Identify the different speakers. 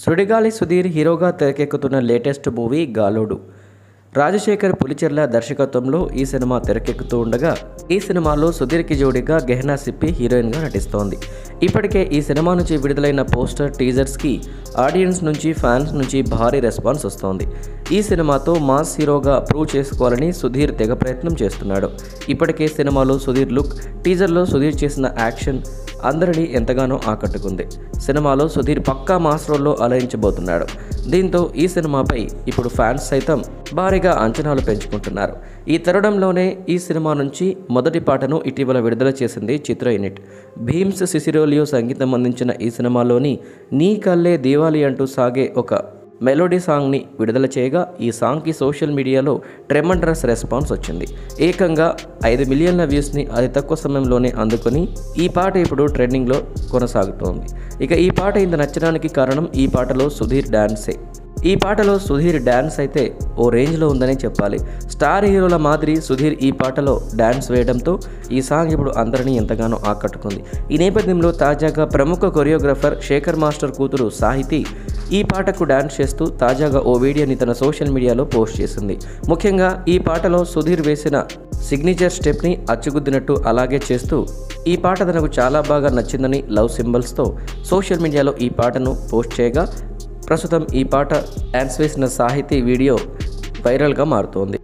Speaker 1: సుడిగాలి సుధీర్ హీరోగా తెరకెక్కుతున్న latest movie Galodu. Rajasekhar Pulicherla దర్శకత్వంలో ఈ సినిమా తెరకెక్కుతూ ఉండగా ఈ సినిమాలో సుధీర్కి జోడిగా గెహనా సిప్పి హీరోయిన్గా నటిస్తోంది. ఇప్పటికే ఈ సినిమా నుంచి విడుదలైన పోస్టర్ టీజర్స్కి ఆడియన్స్ నుంచి ఫ్యాన్స్ నుంచి భారీ రెస్పాన్స్ వస్తోంది. ఈ సినిమాతో మాస్ హీరోగా ప్రూవ్ చేసుకోవాలని సుధీర్ తెగ ప్రయత్నం చేస్తున్నాడు. ఇప్పటికే సినిమాలో సుధీర్ లుక్ టీజర్లో సుధీర్ చేసిన యాక్షన్ అందరినీ ఎంతగానో ఆకట్టుకుంది. సినిమాలో సుధీర్ పక్కా మాస్ రోల్లో అలయించబోతున్నాడు దీంతో ఈ సినిమాపై ఇప్పుడు ఫ్యాన్స్ సైతం భారీగా అంచనాలు పెంచుకుంటున్నారు. ఈ తరుణంలోనే ఈ సినిమా నుంచి మొదటి పాటను ఇటీవల విడుదల చేసింది చిత్ర యూనిట్. భీమ్స్ సిసిరోలియో సంగీతం అందించిన ఈ సినిమాలోని నీ కల్లే దీవాలి అంటూ సాగే ఒక మెలోడీ సాంగ్ని విడుదల చేయగా ఈ సాంగ్కి సోషల్ మీడియాలో ట్రెమండరస్ రెస్పాన్స్ వచ్చింది. ఏకంగా ఐదు మిలియన్ల వ్యూస్ని అతి తక్కువ సమయంలోనే అందుకొని ఈ పాట ఇప్పుడు ట్రెండింగ్లో కొనసాగుతోంది. ఇక ఈ పాట ఇంత నచ్చడానికి కారణం ఈ పాటలో సుధీర్ డాన్సే. ఈ పాటలో సుధీర్ డ్యాన్స్ అయితే ఓ రేంజ్లో ఉందని చెప్పాలి. స్టార్ హీరోల మాదిరి సుధీర్ ఈ పాటలో డ్యాన్స్ వేయడంతో ఈ సాంగ్ ఇప్పుడు అందరినీ ఎంతగానో ఆకట్టుకుంది. ఈ నేపథ్యంలో తాజాగా ప్రముఖ కొరియోగ్రాఫర్ శేఖర్ మాస్టర్ కూతురు సాహితీ ఈ పాటకు డాన్స్ చేస్తూ తాజాగా ఓ వీడియోని తన సోషల్ మీడియాలో పోస్ట్ చేసింది. ముఖ్యంగా ఈ పాటలో సుధీర్ వేసిన సిగ్నేచర్ స్టెప్ని అచ్చుగుద్దినట్టు అలాగే చేస్తూ ఈ పాట తనకు చాలా బాగా నచ్చిందని లవ్ సింబల్స్తో సోషల్ మీడియాలో ఈ పాటను పోస్ట్ చేయగా ప్రస్తుతం ఈ పాట డ్యాన్స్ వేసిన సాహితీ వీడియో వైరల్గా మారుతోంది.